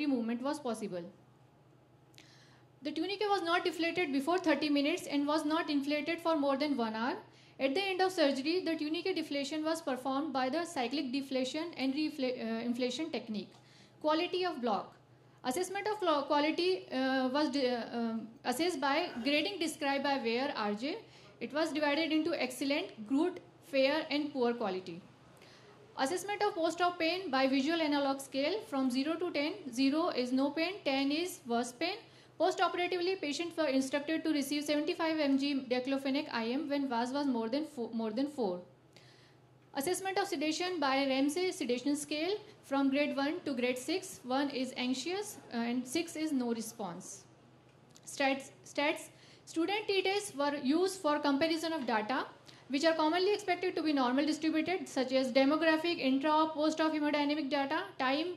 movement was possible. The tourniquet was not deflated before 30 minutes and was not inflated for more than one hour. At the end of surgery, the tourniquet deflation was performed by the cyclic deflation and re-inflation technique. Quality of block. Assessment of quality uh, was uh, um, assessed by grading described by Weir RJ. It was divided into excellent, good, fair, and poor quality. Assessment of post-op pain by visual analog scale from 0 to 10. 0 is no pain, 10 is worse pain. Post-operatively, patients were instructed to receive 75 mg diclofenac IM when VAS was more than, four, more than 4. Assessment of sedation by Ramsay sedation scale from grade 1 to grade 6. 1 is anxious uh, and 6 is no response. Stats, stats. Student t-tests were used for comparison of data which are commonly expected to be normal distributed such as demographic, intra, post-op hemodynamic data, time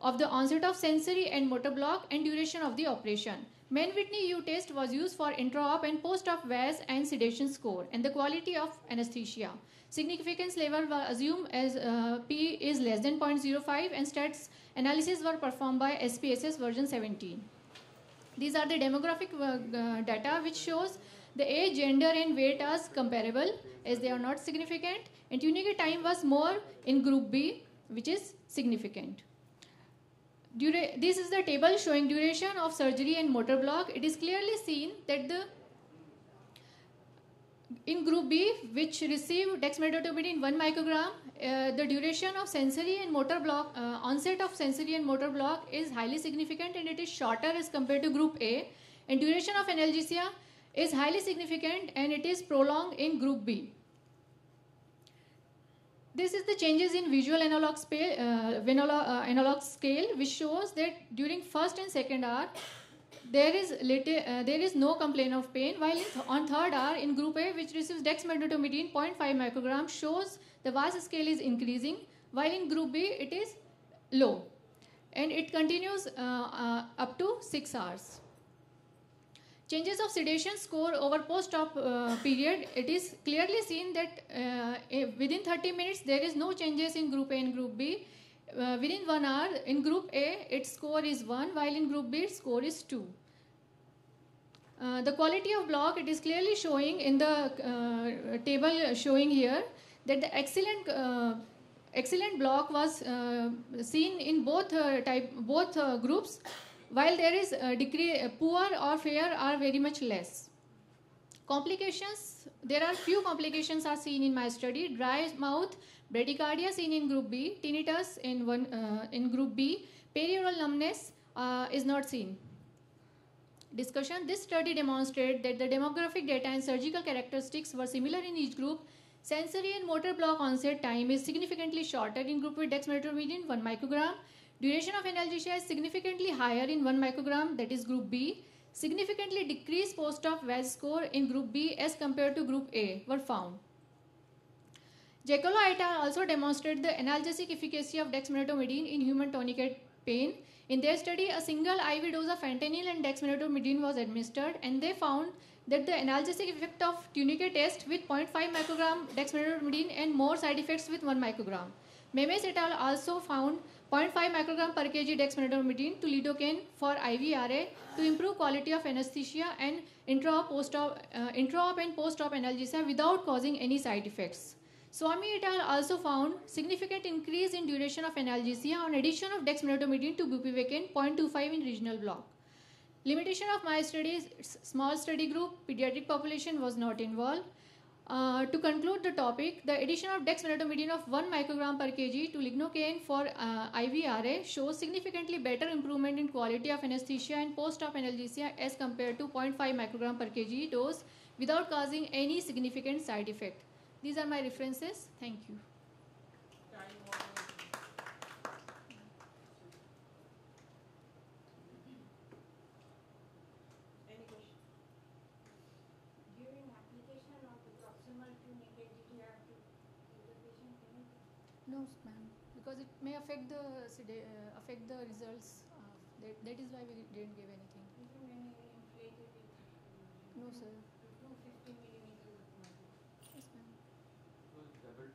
of the onset of sensory and motor block and duration of the operation. Mann-Whitney U test was used for intra-op and post-op VAS and sedation score and the quality of anesthesia. Significance level was assumed as uh, P is less than 0.05 and stats analysis were performed by SPSS version 17. These are the demographic uh, data which shows the age, gender and weight as comparable as they are not significant and tourniquet time was more in group B which is significant. Dura this is the table showing duration of surgery and motor block. It is clearly seen that the in group B, which received dexmedetomidine 1 microgram, uh, the duration of sensory and motor block, uh, onset of sensory and motor block is highly significant and it is shorter as compared to group A. And duration of analgesia is highly significant and it is prolonged in group B. This is the changes in visual analog, scale, uh, uh, analog scale which shows that during first and second hour there is later, uh, there is no complaint of pain while on third hour in group A which receives dexmedetomidine 0.5 microgram shows the VAS scale is increasing while in group B it is low and it continues uh, uh, up to 6 hours. Changes of sedation score over post-op uh, period, it is clearly seen that uh, within 30 minutes there is no changes in group A and group B. Uh, within one hour, in group A, its score is 1, while in group B, its score is 2. Uh, the quality of block, it is clearly showing in the uh, table showing here that the excellent uh, excellent block was seen in both type both groups while there is a degree, poor or fair are very much less. Complications, there are few complications are seen in my study. Dry mouth, bradycardia seen in group B, tinnitus in, one, uh, in group B, perioral numbness uh, is not seen. Discussion, this study demonstrated that the demographic data and surgical characteristics were similar in each group. Sensory and motor block onset time is significantly shorter in group with dexmedetomidine 1 microgram Duration of analgesia is significantly higher in 1 microgram, that is group B. Significantly decreased post-op VAS score in group B as compared to group A were found. Jaakola et al. also demonstrated the analgesic efficacy of dexmedetomidine in human tourniquet pain. In their study, a single IV dose of fentanyl and dexmedetomidine was administered and they found that the analgesic effect of tourniquet test with 0.5 microgram dexmedetomidine and more side effects with 1 microgram. Memis et al. also found 0.5 microgram per kg dexmedetomidine to lidocaine for IVRA to improve quality of anesthesia and intra-op, uh, intra-op and post-op analgesia without causing any side effects. Swami et al. also found significant increase in duration of analgesia on addition of dexmedetomidine to bupivacaine 0.25 in regional block. Limitation of my studies, small study group, pediatric population was not involved. Uh, to conclude the topic, the addition of dexmedetomidine of 1 microgram per kg to lignocaine for uh, IVRA shows significantly better improvement in quality of anesthesia and post-op analgesia as compared to 0.5 microgram per kg dose without causing any significant side effect. These are my references. Thank you. may affect the uh, affect the results. that, that is why we didn't give anything. No, sir. 250 millimeter. Yes, ma'am. Double?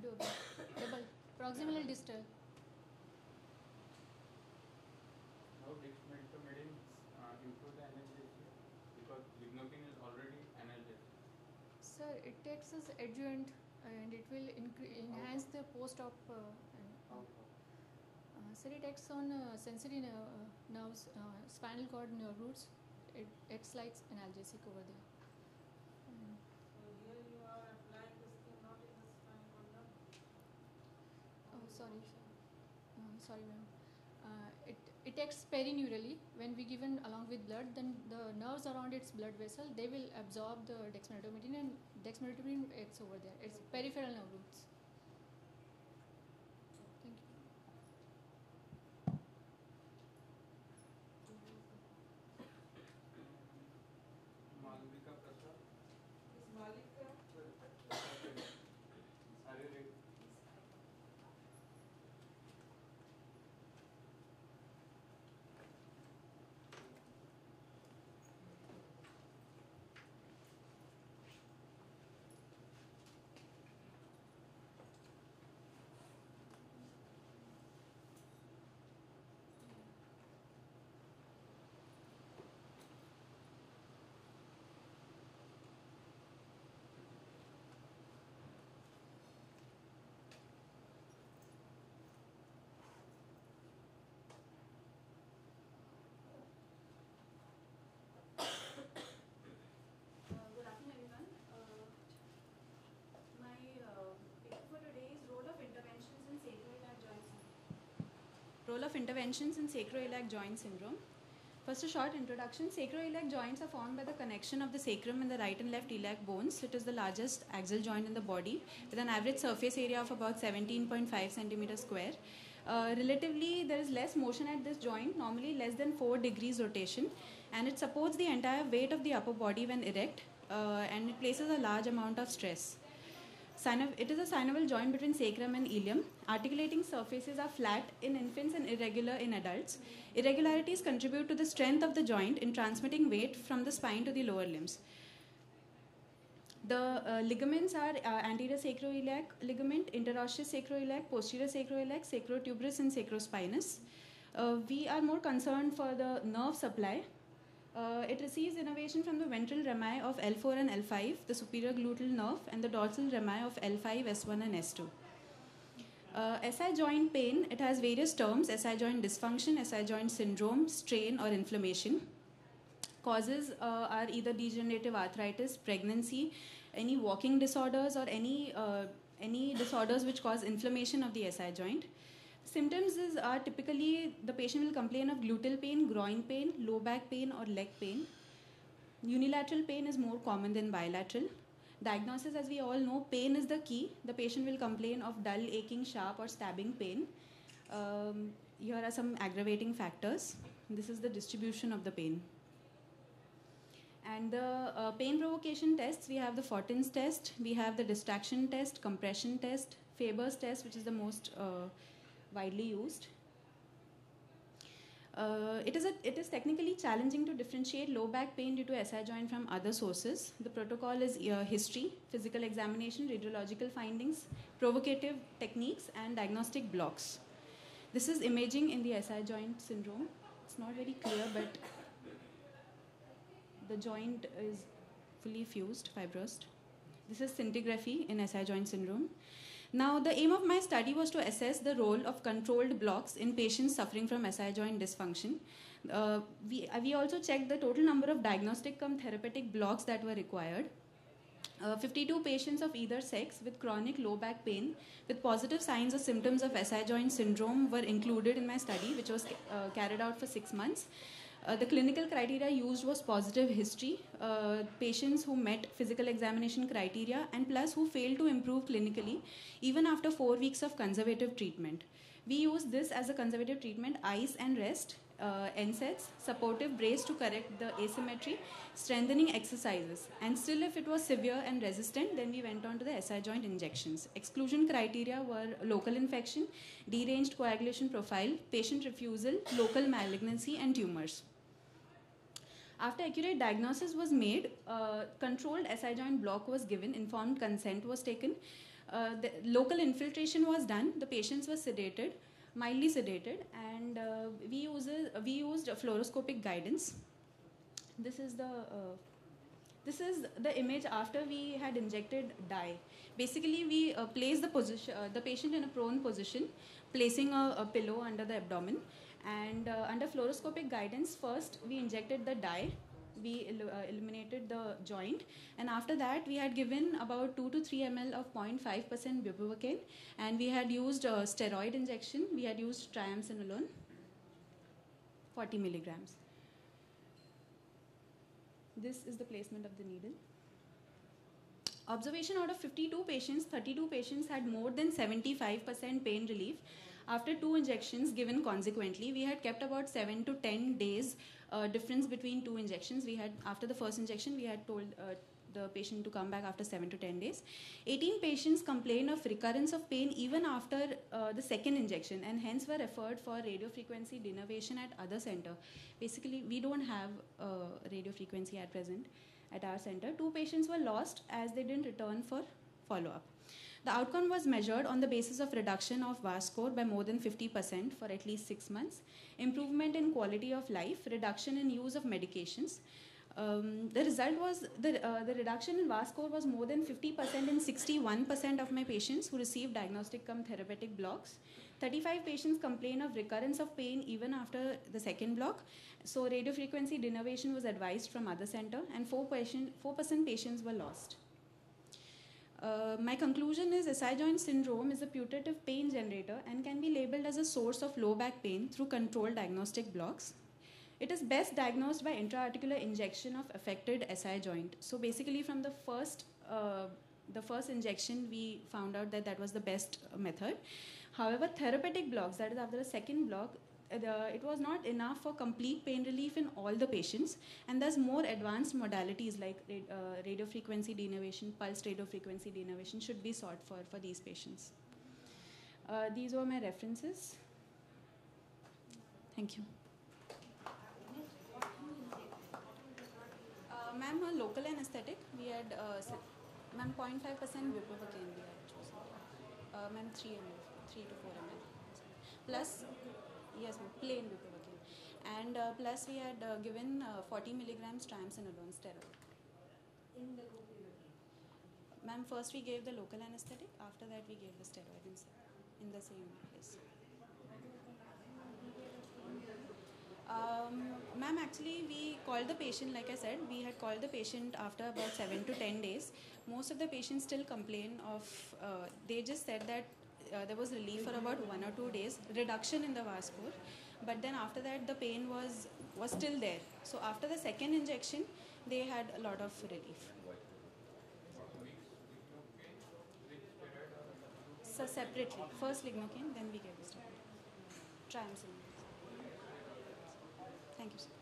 Double. double. Proximal distal. How dexmedetomidine uh, improve the analgesia? Because lignocaine is already analgesic. Sir, it takes as adjuvant and it will incre- enhance the post-op. Uh, uh, sir, it acts on uh, sensory ner- uh, nerves, uh, spinal cord nerve roots. It acts like analgesic over there. So here you are applying the skin not in the spinal cord nerve. Oh, sorry, sir. Uh, sorry, ma'am. It acts perineurally when we given along with blood. Then the nerves around its blood vessel they will absorb the dexmedetomidine and dexmedetomidine acts over there. It's peripheral nerve roots. Role of interventions in sacroiliac joint syndrome. First, a short introduction. Sacroiliac joints are formed by the connection of the sacrum and the right and left iliac bones. It is the largest axial joint in the body with an average surface area of about 17.5 centimeters square. Uh, relatively, there is less motion at this joint, normally less than 4 degrees rotation, and it supports the entire weight of the upper body when erect, uh, and it places a large amount of stress. It is a synovial joint between sacrum and ilium. Articulating surfaces are flat in infants and irregular in adults. Irregularities contribute to the strength of the joint in transmitting weight from the spine to the lower limbs. The uh, ligaments are uh, anterior sacroiliac ligament, interosseous sacroiliac, posterior sacroiliac, sacrotuberous, and sacrospinous. Uh, we are more concerned for the nerve supply. Uh, it receives innervation from the ventral rami of L4 and L5, the superior gluteal nerve, and the dorsal rami of L5, S1, and S2. Uh, SI joint pain, it has various terms SI joint dysfunction, SI joint syndrome, strain, or inflammation. Causes uh, are either degenerative arthritis, pregnancy, any walking disorders, or any, uh, any disorders which cause inflammation of the SI joint. Symptoms is, are typically the patient will complain of gluteal pain, groin pain, low back pain, or leg pain. Unilateral pain is more common than bilateral. Diagnosis, as we all know, pain is the key. The patient will complain of dull, aching, sharp, or stabbing pain. Um, here are some aggravating factors. This is the distribution of the pain. And the uh, pain provocation tests, we have the Fortin's test, we have the distraction test, compression test, Faber's test, which is the most uh, widely used. Uh, it, is a, it is technically challenging to differentiate low back pain due to SI joint from other sources. The protocol is uh, history, physical examination, radiological findings, provocative techniques, and diagnostic blocks. This is imaging in the SI joint syndrome. It's not very clear, but the joint is fully fused, fibrosed. This is scintigraphy in SI joint syndrome. Now, the aim of my study was to assess the role of controlled blocks in patients suffering from SI joint dysfunction. Uh, we, uh, we also checked the total number of diagnostic cum therapeutic blocks that were required. Uh, 52 patients of either sex with chronic low back pain with positive signs or symptoms of SI joint syndrome were included in my study, which was uh, carried out for six months. Uh, the clinical criteria used was positive history, uh, patients who met physical examination criteria, and plus who failed to improve clinically even after four weeks of conservative treatment. We used this as a conservative treatment, ice and rest, uh, NSAIDs, supportive brace to correct the asymmetry, strengthening exercises. And still, if it was severe and resistant, then we went on to the SI joint injections. Exclusion criteria were local infection, deranged coagulation profile, patient refusal, local malignancy, and tumors. After accurate diagnosis was made, uh, controlled SI joint block was given, informed consent was taken, uh, the local infiltration was done, the patients were sedated, mildly sedated, and uh, we, use, we used fluoroscopic guidance. This is the uh, This is the image after we had injected dye. Basically, we uh, place the position, uh, the patient in a prone position, placing a, a pillow under the abdomen, and uh, under fluoroscopic guidance, first we injected the dye. We il- uh, eliminated the joint, and after that, we had given about 2 to 3 ml of 0.5% bupivacaine, and we had used uh, steroid injection. We had used triamcinolone, 40 milligrams. This is the placement of the needle. Observation out of 52 patients, 32 patients had more than 75% pain relief. After two injections given consequently, we had kept about 7 to 10 days difference between two injections. We had, after the first injection, we had told uh, the patient to come back after 7 to 10 days. 18 patients complained of recurrence of pain even after uh, the second injection and hence were referred for radiofrequency denervation at other center. Basically, we don't have uh, radiofrequency at present at our center. Two patients were lost as they didn't return for follow up. The outcome was measured on the basis of reduction of VAS score by more than 50% for at least six months, improvement in quality of life, reduction in use of medications. Um, the result was the, uh, the reduction in VAS score was more than 50% in 61% of my patients who received diagnostic cum therapeutic blocks. 35 patients complain of recurrence of pain even after the second block. So radiofrequency denervation was advised from other center, and 4 patient, 4% patients were lost. Uh, my conclusion is SI joint syndrome is a putative pain generator and can be labeled as a source of low back pain through controlled diagnostic blocks. It is best diagnosed by intraarticular injection of affected SI joint. So basically, from the first uh, the first injection, we found out that that was the best method. However, therapeutic blocks, that is after the second block, the, it was not enough for complete pain relief in all the patients, and thus more advanced modalities like uh, radiofrequency denervation, pulse radiofrequency denervation should be sought for for these patients. Uh, these were my references. Thank you. Uh, ma'am, a local anesthetic. We had, uh, ma'am, 0.5% bupivacaine we had chosen. Uh, ma'am, 3 ml, 3 to 4 ml. Plus, yes, plain bupivacaine. And uh, plus, we had uh, given uh, 40 milligrams triamcinolone steroid. Ma'am, first we gave the local anesthetic. After that, we gave the steroid in, in the same place. Um, ma'am, actually, we called the patient, like I said, we had called the patient after about 7 to 10 days. Most of the patients still complain of, uh, they just said that uh, there was relief for about one or two days, reduction in the VAS score. But then after that, the pain was, was still there. So after the second injection, they had a lot of relief. So separately, first lignocaine, then we gave the steroid. Triamcinolone. Thank you, sir.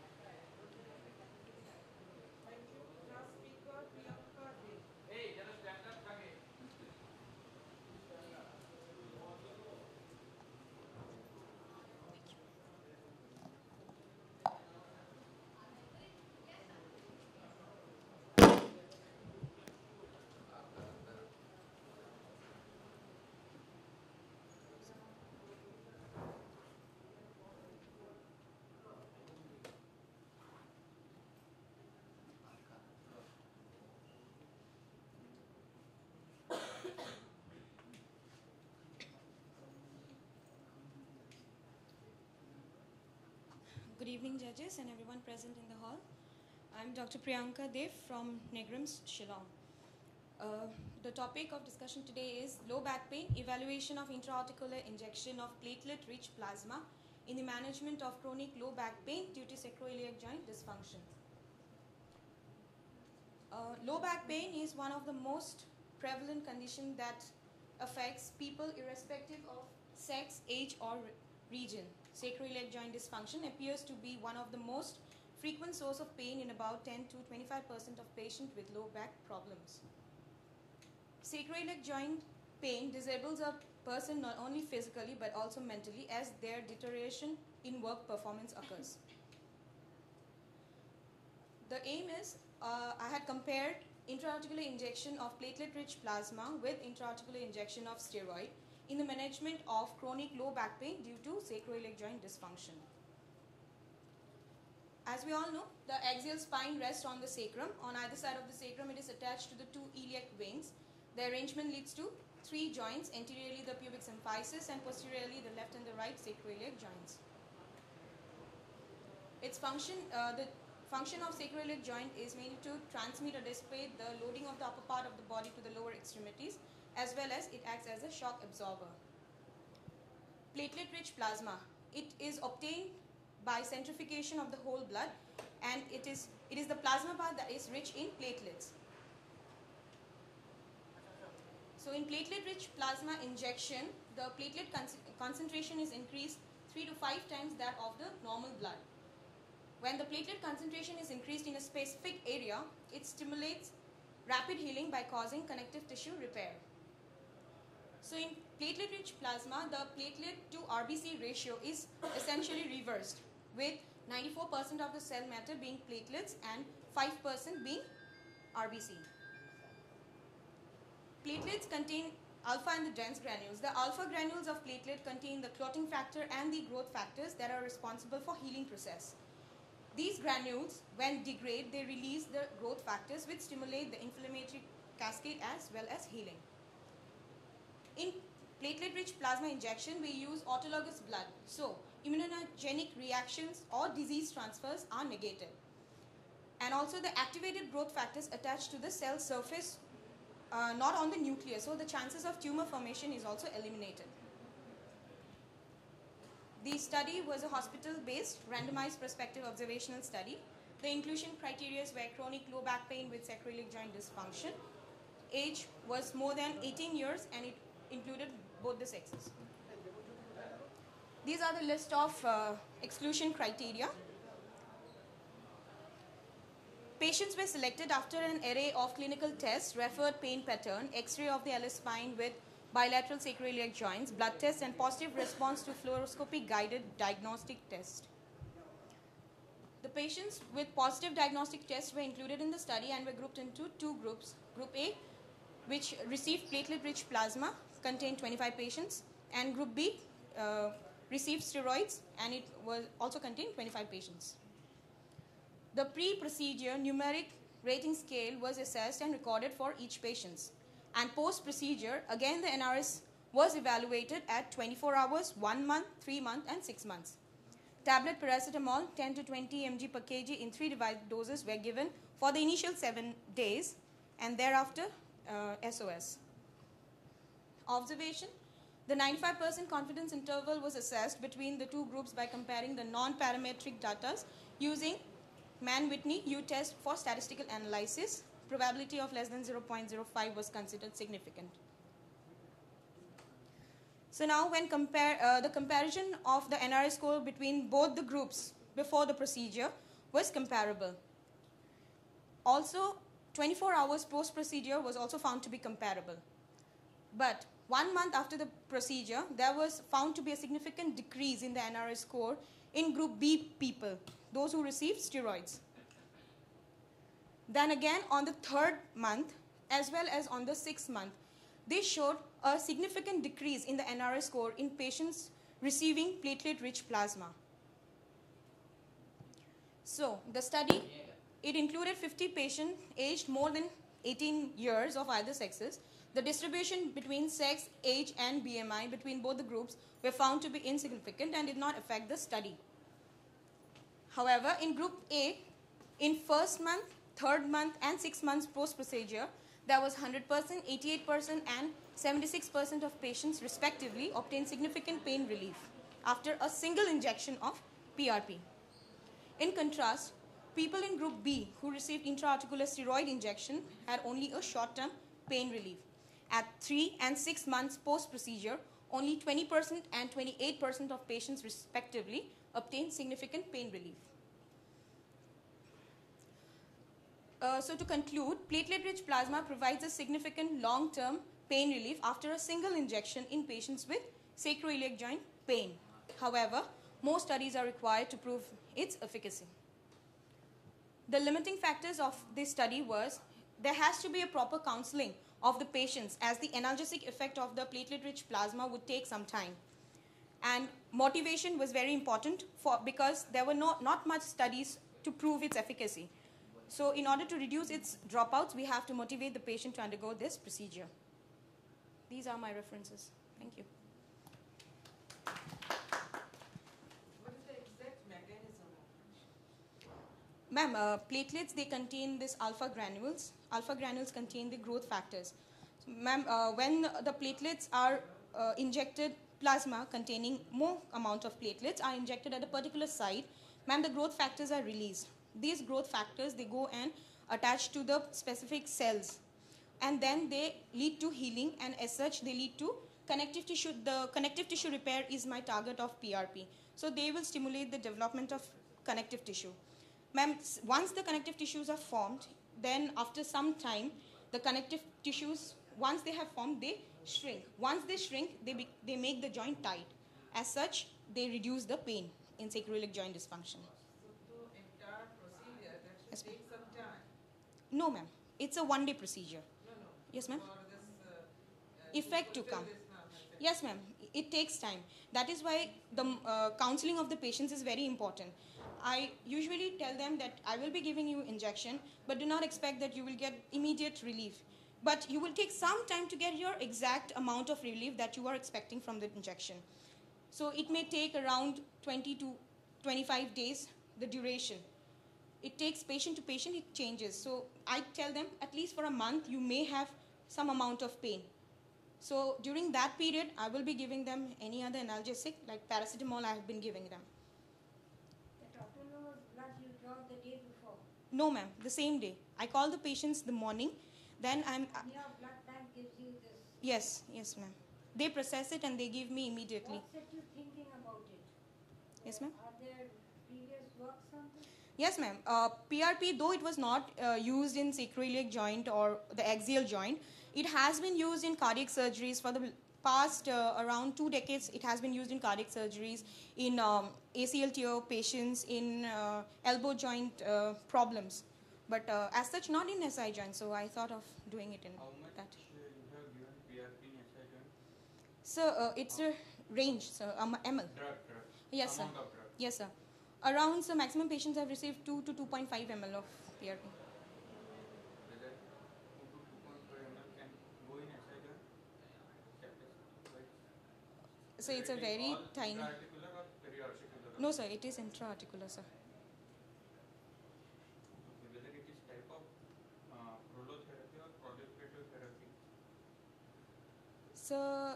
Good evening, judges and everyone present in the hall. I'm Dr. Priyanka Dev from NEIGRIHMS, Shillong. Uh, the topic of discussion today is low back pain, evaluation of intraarticular injection of platelet-rich plasma in the management of chronic low back pain due to sacroiliac joint dysfunction. Uh, low back pain is one of the most prevalent condition that affects people irrespective of sex, age, or region. Sacroiliac joint dysfunction appears to be one of the most frequent source of pain in about 10 to 25 percent of patients with low back problems. Sacroiliac joint pain disables a person not only physically but also mentally as their deterioration in work performance occurs. The aim is uh, I had compared intraarticular injection of platelet-rich plasma with intraarticular injection of steroid in the management of chronic low back pain due to sacroiliac joint dysfunction. as we all know, the axial spine rests on the sacrum. On either side of the sacrum, it is attached to the two iliac veins. The arrangement leads to three joints, anteriorly the pubic symphysis and posteriorly the left and the right sacroiliac joints. Its function, uh, the function of sacroiliac joint is mainly to transmit or dissipate the loading of the upper part of the body to the lower extremities as well as it acts as a shock absorber. Platelet-rich plasma. It is obtained by centrifugation of the whole blood and it is, it is the plasma part that is rich in platelets. So in platelet-rich plasma injection, the platelet con- concentration is increased 3 to 5 times that of the normal blood. When the platelet concentration is increased in a specific area, it stimulates rapid healing by causing connective tissue repair. So in platelet-rich plasma, the platelet to RBC ratio is essentially reversed, with 94% of the cell matter being platelets and 5% being RBC. Platelets contain alpha and the dense granules. The alpha granules of platelet contain the clotting factor and the growth factors that are responsible for healing process. These granules, when degrade, they release the growth factors which stimulate the inflammatory cascade as well as healing. In platelet-rich plasma injection, we use autologous blood. So, immunogenic reactions or disease transfers are negated. And also the activated growth factors attached to the cell surface, uh, not on the nucleus. So, the chances of tumor formation is also eliminated. The study was a hospital-based, randomized prospective observational study. The inclusion criteria were chronic low back pain with sacroiliac joint dysfunction. Age was more than 18 years and it included both the sexes. These are the list of uh, exclusion criteria. Patients were selected after an array of clinical tests, referred pain pattern, X-ray of the LS spine with bilateral sacroiliac joints, blood tests, and positive response to fluoroscopy guided diagnostic test. The patients with positive diagnostic tests were included in the study and were grouped into two groups. Group A, which received platelet-rich plasma, contained 25 patients, and Group B uh, received steroids, and it was also contained 25 patients. The pre-procedure numeric rating scale was assessed and recorded for each patient. And post-procedure, again the NRS was evaluated at 24 hours, 1 month, 3 months, and 6 months. Tablet paracetamol 10 to 20 mg per kg in three divided doses were given for the initial 7 days and thereafter uh, SOS. Observation The 95% confidence interval was assessed between the two groups by comparing the non parametric data using Mann Whitney U test for statistical analysis. Probability of less than 0.05 was considered significant. So now when compare uh, the comparison of the NRS score between both the groups before the procedure was comparable. Also 24 hours post procedure was also found to be comparable. But one month after the procedure, there was found to be a significant decrease in the NRS score in group B people, those who received steroids. Then again, on the third month, as well as on the sixth month, they showed a significant decrease in the NRS score in patients receiving platelet-rich plasma. So, the study, it included 50 patients aged more than 18 years of either sexes. The distribution between sex, age, and BMI between both the groups were found to be insignificant and did not affect the study. However, in group A, in first month, third month, and six months post procedure, there was 100%, 88%, and 76% of patients, respectively, obtained significant pain relief after a single injection of PRP. In contrast, people in group B who received intraarticular steroid injection had only a short term pain relief. At 3 and 6 months post procedure, only 20% and 28% of patients, respectively, obtained significant pain relief. Uh, so to conclude, platelet-rich plasma provides a significant long-term pain relief after a single injection in patients with sacroiliac joint pain. However, more studies are required to prove its efficacy. The limiting factors of this study was there has to be a proper counseling of the patients as the analgesic effect of the platelet-rich plasma would take some time. And motivation was very important for because there were not, not much studies to prove its efficacy. So, in order to reduce its dropouts, we have to motivate the patient to undergo this procedure. These are my references. Thank you. What is the exact mechanism of Ma'am, uh, platelets they contain this alpha granules. Alpha granules contain the growth factors. So, ma'am, uh, when the platelets are uh, injected, plasma containing more amount of platelets are injected at a particular site. Ma'am, the growth factors are released. These growth factors they go and attach to the specific cells, and then they lead to healing. And as such, they lead to connective tissue. The connective tissue repair is my target of PRP. So they will stimulate the development of connective tissue. Ma'am, once the connective tissues are formed, then after some time, the connective tissues, once they have formed, they shrink. Once they shrink, they, be, they make the joint tight. As such, they reduce the pain in sacroiliac joint dysfunction. So, the entire procedure that Yes, take some time. No, ma'am. It's a one day procedure. No, no. Yes, ma'am. Uh, uh, Effect to come. this now, effect. Yes, ma'am. It takes time. That is why the uh, counseling of the patients is very important. I usually tell them that I will be giving you injection, but do not expect that you will get immediate relief. But you will take some time to get your exact amount of relief that you are expecting from the injection. So it may take around 20 to 25 days, the duration. It takes patient to patient, it changes. So I tell them at least for a month, you may have some amount of pain. So during that period, I will be giving them any other analgesic like paracetamol I have been giving them. The doctor knows blood you draw the day before. No, ma'am, the same day. I call the patients the morning, then I'm. Uh, Your blood bank gives you this. yes, yes, ma'am. They process it and they give me immediately. What set you thinking about it? Yes, ma'am. Are there previous works on this? Yes, ma'am. Uh, PRP, though it was not uh, used in sacroiliac joint or the axial joint, it has been used in cardiac surgeries for the past uh, around two decades. It has been used in cardiac surgeries, in um, ACL tear patients, in uh, elbow joint uh, problems. But uh, as such, not in SI joint, so I thought of doing it in that. uh, you have given PRP in SI joint? So uh, it's a range, so um, ml. Drug, drug. Yes, sir. Amount drug. Yes, sir. Around, so maximum patients have received 2 to 2.5 ml of PRP. Whether 2 to 2.5 ml can go in SI joint? Capacity, right? So it's a very tiny. intra-articular or periarticular? No, sir, it is intra-articular, sir. Okay, Whether it is type of uh, prolotherapy or proliferative therapy? So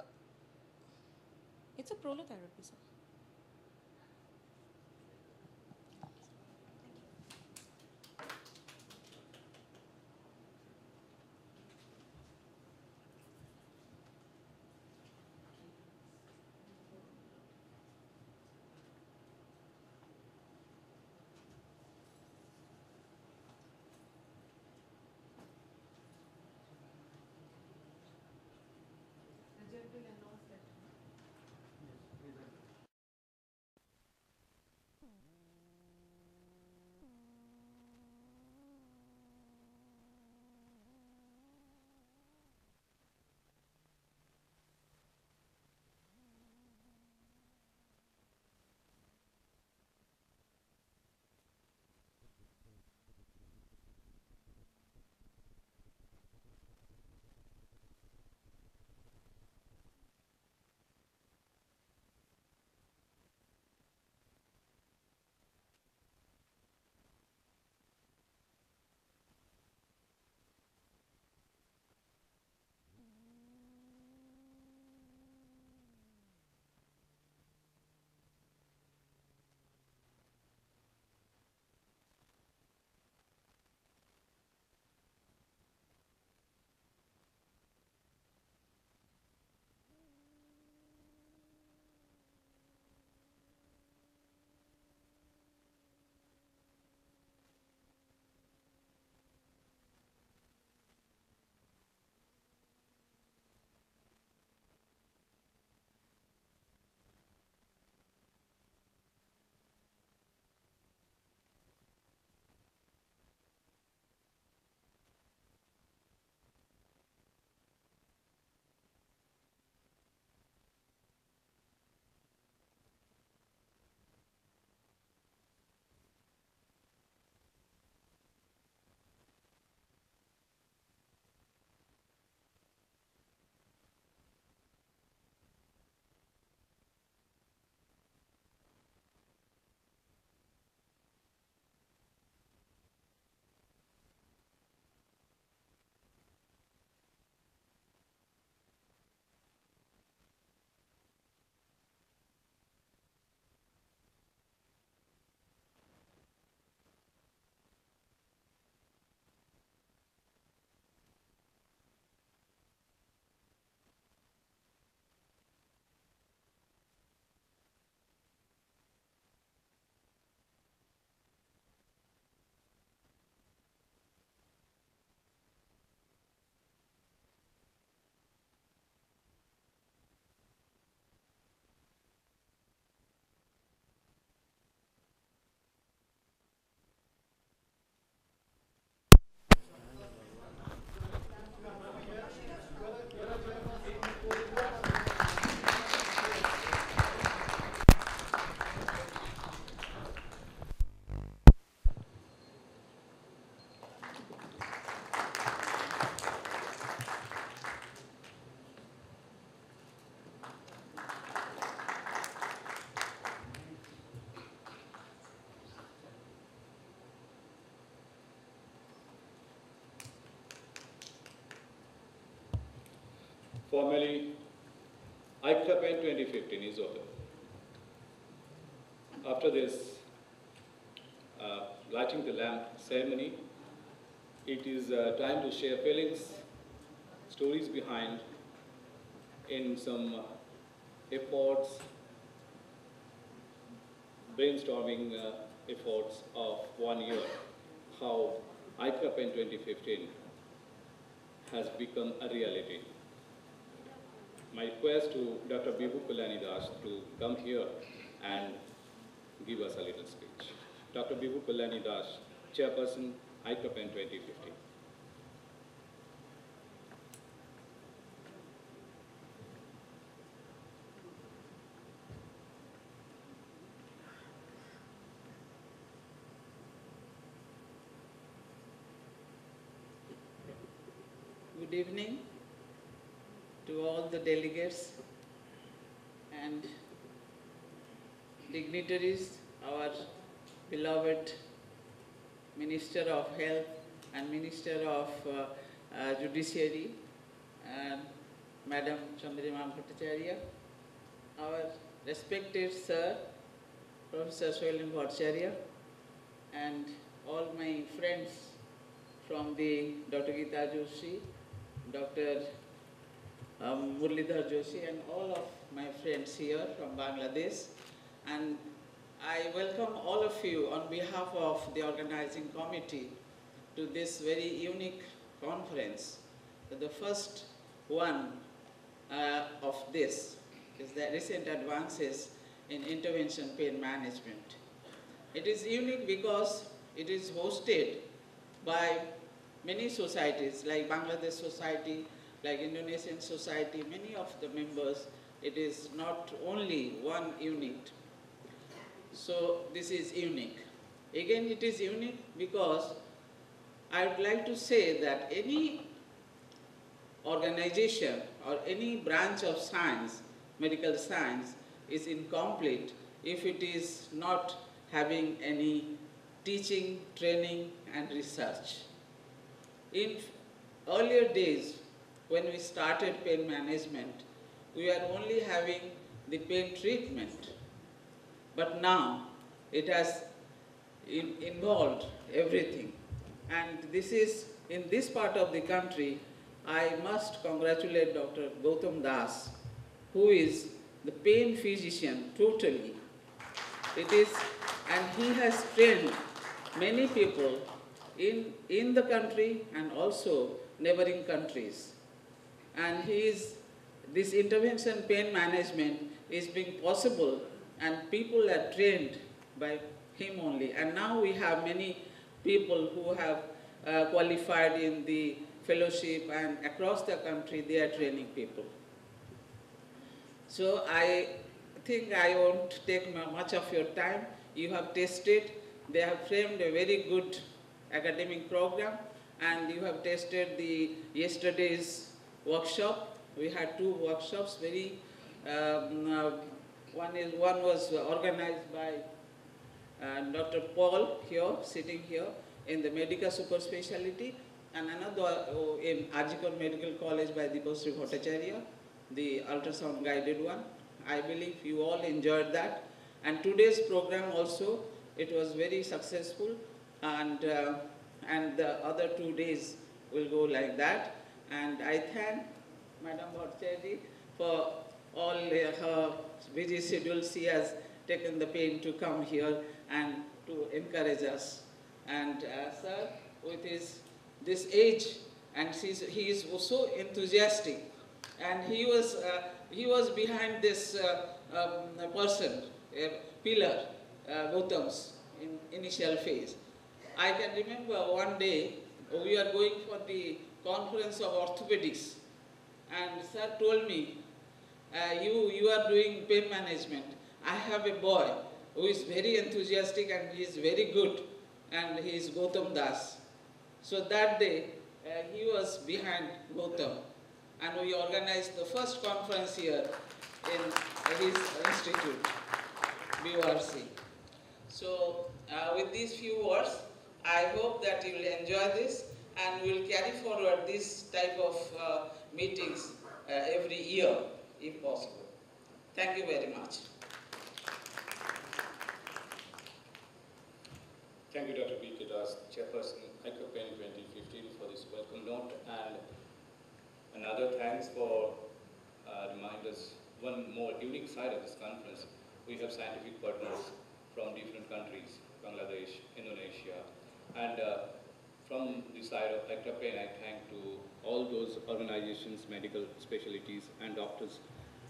it's a prolotherapy, sir. Formally, ICTAPAN 2015 is over. After this uh, lighting the lamp ceremony, it is uh, time to share feelings, stories behind in some uh, efforts, brainstorming uh, efforts of one year, how ICAPN 2015 has become a reality. My request to Dr. Bibu Kulani Das to come here and give us a little speech. Dr. Bibu Kulani Das, Chairperson, ICAPN 2015. Good evening to all the delegates and dignitaries, our beloved Minister of Health and Minister of uh, uh, Judiciary, and Madam Chandrima Bhattacharya, our respected Sir, Professor Soilim Bhattacharya, and all my friends from the Dr. Gita Joshi, Dr. Um, Murlidhar Joshi, and all of my friends here from Bangladesh. And I welcome all of you on behalf of the organizing committee to this very unique conference. The first one uh, of this is the recent advances in intervention pain management. It is unique because it is hosted by many societies like Bangladesh Society, like Indonesian Society, many of the members, it is not only one unit. So this is unique. Again, it is unique because I would like to say that any organization or any branch of science, medical science, is incomplete if it is not having any teaching, training, and research. In earlier days, when we started pain management, we were only having the pain treatment. But now, it has in involved everything. And this is, in this part of the country, I must congratulate Dr. Gautam Das, who is the pain physician totally. It is, and he has trained many people in, in the country and also neighboring countries. And he is, this intervention pain management is being possible and people are trained by him only. And now we have many people who have uh, qualified in the fellowship and across the country they are training people. So I think I won't take much of your time. You have tested, they have framed a very good academic program and you have tested the yesterday's workshop. We had two workshops, very, um, uh, one, is, one was organized by uh, Dr. Pal here, sitting here in the medical super specialty and another uh, in R. G. Kar Medical College by Deepasri Bhattacharya, the ultrasound guided one. I believe you all enjoyed that. And today's program also, it was very successful and, uh, and the other two days will go like that. And I thank Madam Bhattacharya for all her busy schedule. She has taken the pain to come here and to encourage us. And uh, sir, with his this age, and he is so enthusiastic, and he was uh, he was behind this uh, um, person, pillar, uh, Gautam's in initial phase. I can remember one day we are going for the conference of orthopedics, and sir told me, uh, you you are doing pain management. I have a boy who is very enthusiastic and he is very good, and he is Gautam Das. So that day, uh, he was behind Gautam, and we organized the first conference here in his institute, BORC. So uh, with these few words, I hope that you will enjoy this and we will carry forward this type of uh, meetings every year, if possible. Thank you very much. Thank you, Dr. B. Kidas, Chairperson, ICOPEN 2015 for this welcome note and another thanks for uh, us one more unique side of this conference. We have scientific partners from different countries, Bangladesh, Indonesia, and uh, from the side of ICOPEN, I thank to all those organizations, medical specialties and doctors,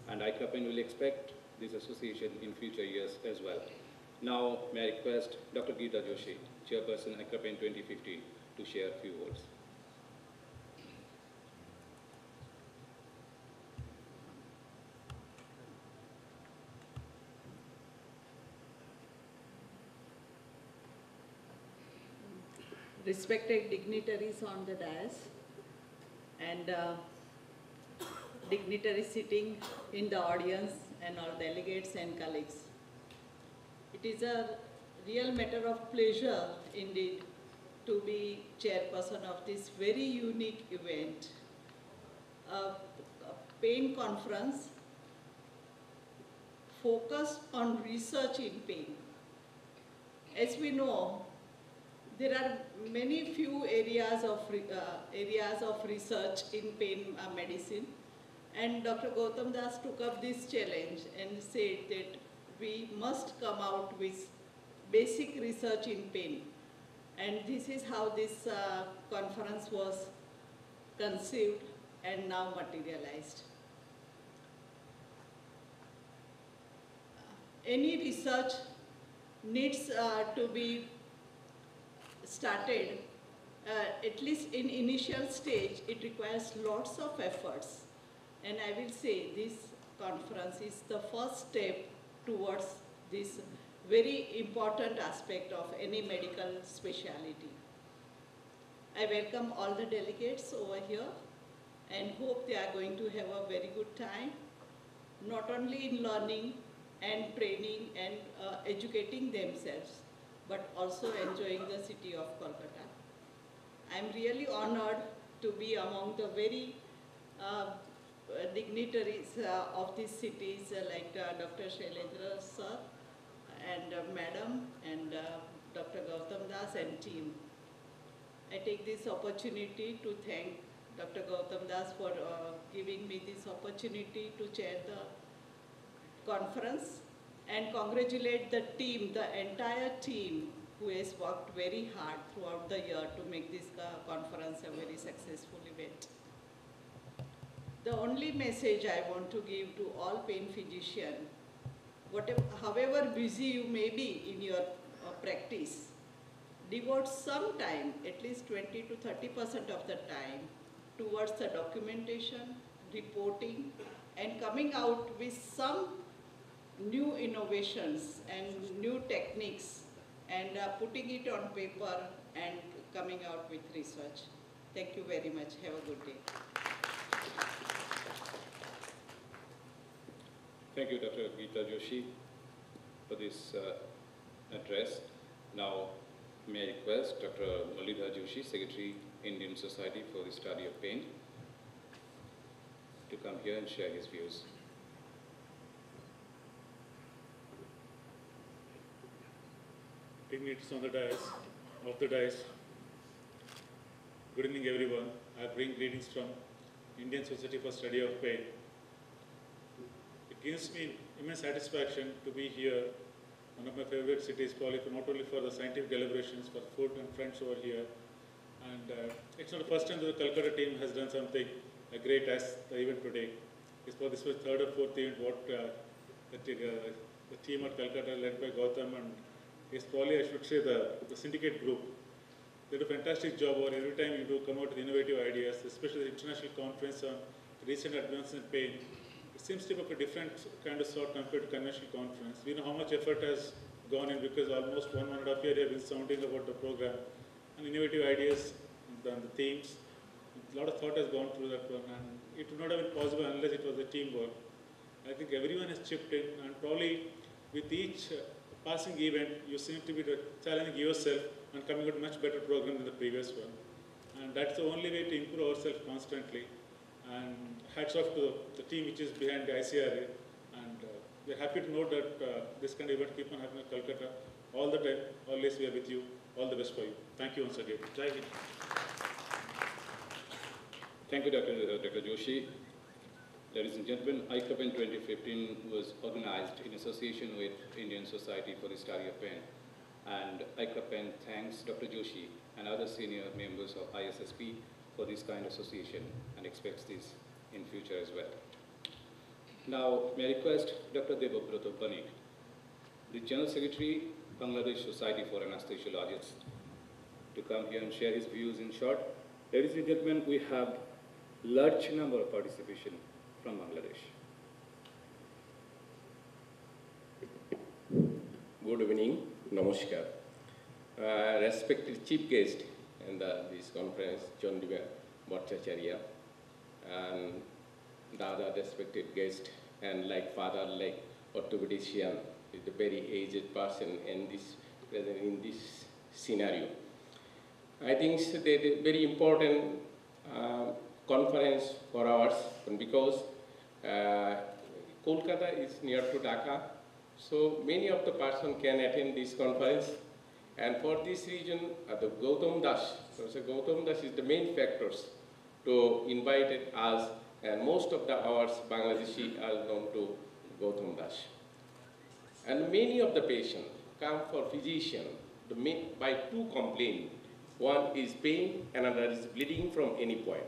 and ICOPEN will expect this association in future years as well. Now, may I request Dr. Geeta Joshi, Chairperson ICRA pain 2015, to share a few words. Respected dignitaries on the dais and uh, dignitaries sitting in the audience and our delegates and colleagues. It is a real matter of pleasure indeed to be chairperson of this very unique event. A, a pain conference focused on research in pain. As we know, there are many few areas of, uh, areas of research in pain uh, medicine and Dr. Gautam Das took up this challenge and said that we must come out with basic research in pain. And this is how this uh, conference was conceived and now materialized. Any research needs uh, to be started, uh, at least in initial stage, it requires lots of efforts. And I will say this conference is the first step towards this very important aspect of any medical specialty. I welcome all the delegates over here and hope they are going to have a very good time, not only in learning and training and uh, educating themselves, but also enjoying the city of Kolkata. I'm really honored to be among the very uh, dignitaries uh, of these cities uh, like uh, Dr. Shailendra sir and uh, madam and uh, Dr. Gautam Das and team. I take this opportunity to thank Dr. Gautam Das for giving me this opportunity to chair the conference and congratulate the team, the entire team who has worked very hard throughout the year to make this uh, conference a very successful event. The only message I want to give to all pain physicians, whatever, however busy you may be in your uh, practice, devote some time, at least 20 to 30% of the time, towards the documentation, reporting, and coming out with some new innovations and new techniques and uh, putting it on paper and coming out with research. Thank you very much. Have a good day. Thank you, Dr. Geeta Joshi, for this uh, address. Now, may I request Dr. Muralidhar Joshi, Secretary, Indian Society for the Study of Pain, to come here and share his views. Dignitaries on the dais, of the dais. Good evening, everyone. I bring greetings from Indian Society for Study of Pain. It gives me immense satisfaction to be here, one of my favorite cities, probably not only for the scientific deliberations, but food and friends over here. And uh, it's not the first time that the Calcutta team has done something uh, great as the event today. It's for this was third or fourth event what uh, the, uh, the team at Calcutta led by Gautam and is probably, I should say, the, the syndicate group. They do a fantastic job over every time you do come out with innovative ideas, especially the international conference on recent advances in pain. It seems to be of a different kind of sort compared to conventional conference. We know how much effort has gone in because almost one, one and a half year have been sounding about the program and innovative ideas and the themes. A lot of thought has gone through that one and it would not have been possible unless it was a teamwork. I think everyone has chipped in and probably with each passing event, you seem to be challenging yourself and coming out much better program than the previous one. And that's the only way to improve ourselves constantly. And hats off to the team which is behind the ICRA. And uh, we're happy to know that uh, this kind of event keep on happening in Calcutta all the time. Always we are with you. All the best for you. Thank you once again. Jai Hind. Thank you, Dr. Dr. Joshi. Ladies and gentlemen, ICUPN 2015 was organized in association with Indian Society for the Study of Pain. And ICUPN thanks Dr. Joshi and other senior members of ISSP for this kind of association and expects this in future as well. Now, may I request Dr. Debabrata Banik, the General Secretary, Bangladesh Society for Anesthesiologists, to come here and share his views in short. Ladies and gentlemen, we have large number of participation from Bangladesh. Good evening, Namaskar. Uh, respected chief guest in the, this conference, John Diva Bhattacharya, and the other respected guest, and like father, like orthopedician, is a very aged person in this, in this scenario. I think it's a very important uh, conference for us because Kolkata is near to Dhaka, so many of the person can attend this conference. And for this region, uh, the Gautam Das, so Gautam Das is the main factors to invite us, and most of the hours Bangladeshi are known to Gautam Das. And many of the patients come for physician main, by two complaints. One is pain, another is bleeding from any point.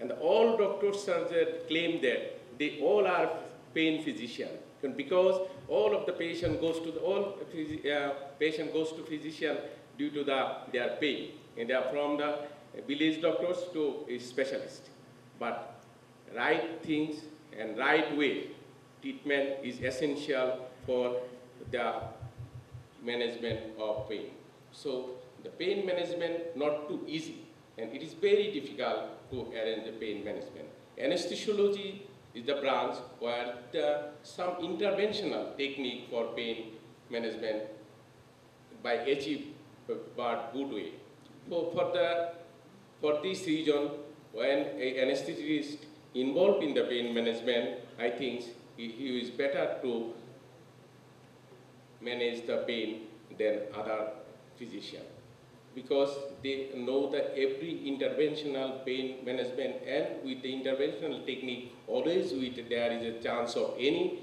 And all doctors surgeons claim that they all are pain physician because all of the patient goes to the, all uh, patient goes to physician due to the, their pain. And they are from the village doctors to a specialist. But right things and right way treatment is essential for the management of pain. So the pain management not too easy and it is very difficult to arrange the pain management. Anesthesiology is the branch where the, some interventional technique for pain management by achieve but good way. For, for, the, for this region, when an anesthetist involved in the pain management, I think he, he is better to manage the pain than other physician because they know that every interventional pain management and with the interventional technique always with there is a chance of any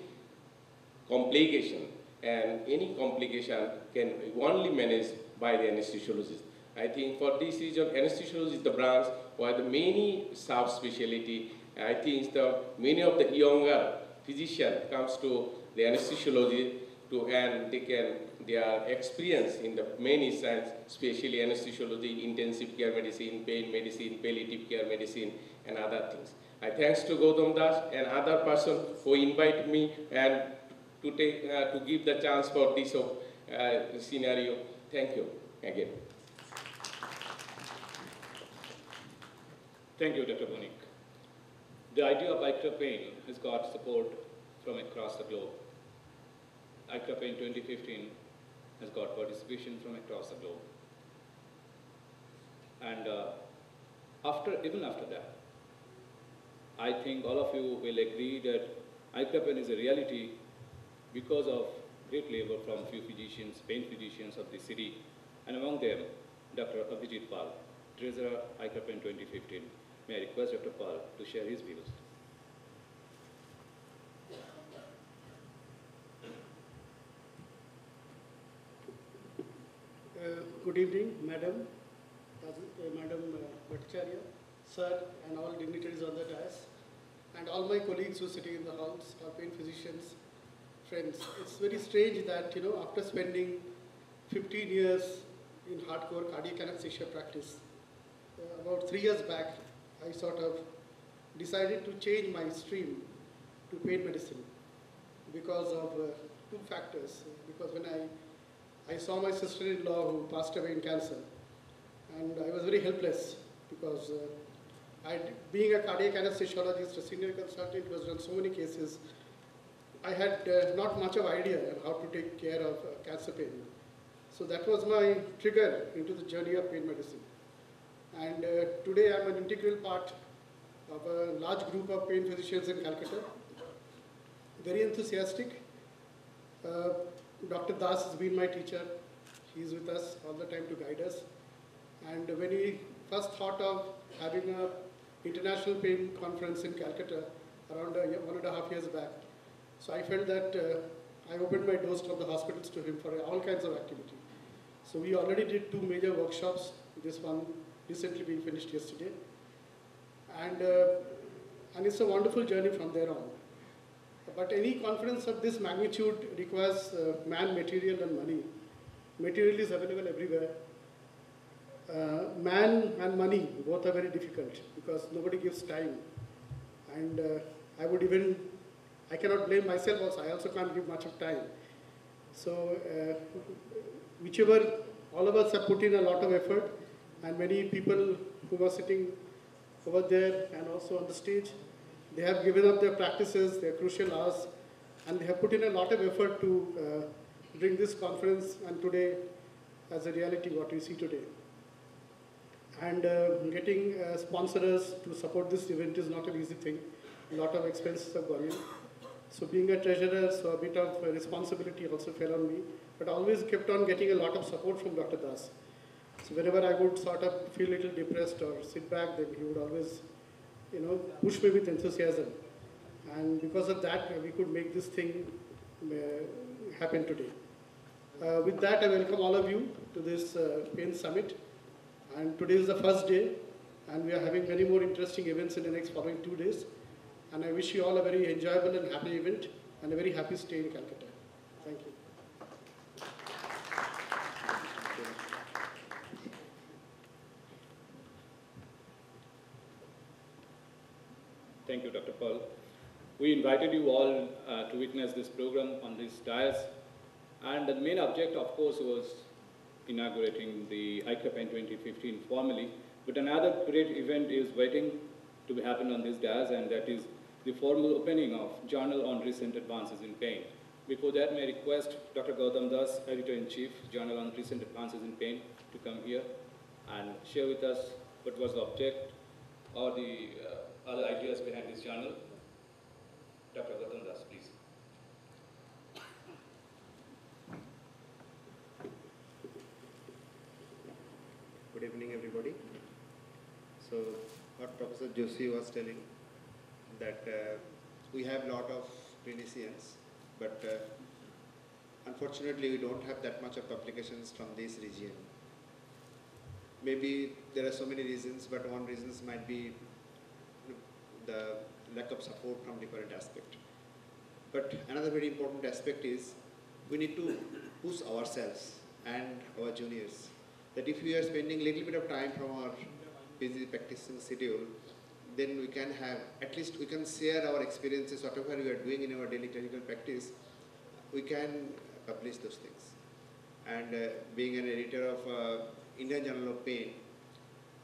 complication and any complication can only managed by the anesthesiologist. I think for this region, anesthesiology is the branch where the many subspecialty, I think the many of the younger physician comes to the anesthesiology to and they can their experience in the many science, especially anesthesiology, intensive care medicine, pain medicine, palliative care medicine, and other things. I thanks to Gautam Das and other person who invite me and to take uh, to give the chance for this uh, scenario. Thank you again. Thank you, Dr. Banik. The idea of ICRA has got support from across the globe. ICRA pain 2015 has got participation from across the globe. And uh, after, even after that, I think all of you will agree that ICRA pain is a reality because of great labor from few physicians, pain physicians of the city, and among them, Dr. Abhijit Pal, Treasurer ICRA pain 2015. May I request Dr. Pal to share his views. Uh, good evening, Madam, uh, Madam uh, Bhattacharya, Sir, and all dignitaries on the dais, and all my colleagues who are sitting in the halls, our pain physicians, friends. It's very strange that, you know, after spending 15 years in hardcore cardiac anesthesia practice, uh, about three years back, I sort of decided to change my stream to pain medicine because of uh, two factors. Because when I I saw my sister-in-law who passed away in cancer, and I was very helpless because uh, I, being a cardiac anesthesiologist, a senior consultant who has done so many cases, I had uh, not much of idea on how to take care of uh, cancer pain. So that was my trigger into the journey of pain medicine. And uh, today I'm an integral part of a large group of pain physicians in Calcutta. Very enthusiastic. Uh, Dr. Das has been my teacher. He's with us all the time to guide us. And when he first thought of having an international pain conference in Calcutta around year- one and a half years back, so I felt that uh, I opened my doors from the hospitals to him for all kinds of activity. So we already did two major workshops. This one recently being finished yesterday, and uh, and it's a wonderful journey from there on. But any conference of this magnitude requires uh, man, material, and money. Material is available everywhere. Uh, man and money both are very difficult because nobody gives time. And uh, I would even, I cannot blame myself also, I also can't give much of time. So, uh, whichever, all of us have put in a lot of effort, and many people who were sitting over there and also on the stage, they have given up their practices, their crucial hours, and they have put in a lot of effort to uh, bring this conference and today as a reality what we see today. And uh, getting uh, sponsors to support this event is not an easy thing. A lot of expenses have gone in. So being a treasurer, so a bit of responsibility also fell on me. But always kept on getting a lot of support from Dr. Das. So whenever I would sort of feel a little depressed or sit back, then he would always, you know, push me with enthusiasm. And because of that, we could make this thing uh, happen today. Uh, with that, I welcome all of you to this uh, PAIN Summit. And today is the first day, and we are having many more interesting events in the next following two days. And I wish you all a very enjoyable and happy event, and a very happy stay in Calcutta. Thank you. Thank you, Dr. Pal. We invited you all uh, to witness this program on this dais. And the main object, of course, was inaugurating the ICAPN 2015 formally. But another great event is waiting to be happen on this dais, and that is the formal opening of Journal on Recent Advances in Pain. Before that, may I request Dr. Gautam Das, Editor-in-Chief, Journal on Recent Advances in Pain, to come here and share with us what was the object or the uh, other ideas behind this journal. Dr. Gautam Das, please. Good evening, everybody. So, what Professor Joshi was telling, that uh, we have lot of clinicians, but uh, unfortunately we don't have that much of publications from this region. Maybe there are so many reasons, but one reasons might be the lack of support from different aspect. But another very important aspect is we need to push ourselves and our juniors that if we are spending a little bit of time from our busy practicing schedule, then we can have, at least we can share our experiences, whatever we are doing in our daily clinical practice, we can publish those things. And uh, being an editor of uh, Indian Journal of Pain,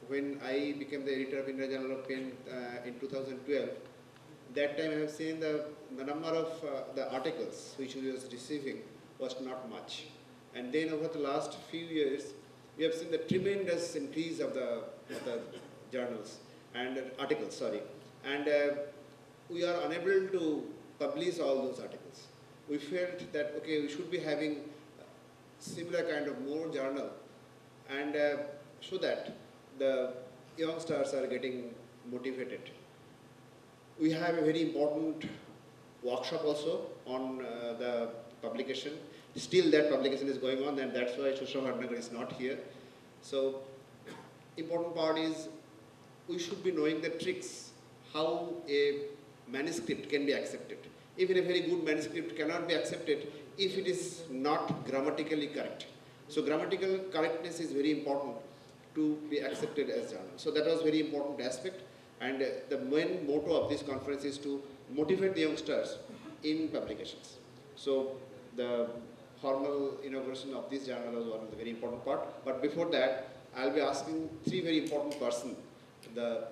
when I became the editor of Indian Journal of Pain uh, in 2012, that time I have seen the, the number of uh, the articles which we was receiving was not much. And then over the last few years, we have seen the tremendous increase of the, of the journals and uh, articles, sorry. And uh, we are unable to publish all those articles. We felt that, okay, we should be having similar kind of more journal and uh, so that the youngsters are getting motivated. We have a very important workshop also on uh, the publication. Still that publication is going on and that's why Sushma Bhatnagar is not here. So important part is we should be knowing the tricks how a manuscript can be accepted. Even a very good manuscript cannot be accepted if it is not grammatically correct. So grammatical correctness is very important to be accepted as journal. So that was very important aspect and uh, the main motto of this conference is to motivate the youngsters in publications. So the formal inauguration of this journal was one of the very important part. But before that, I'll be asking three very important persons, the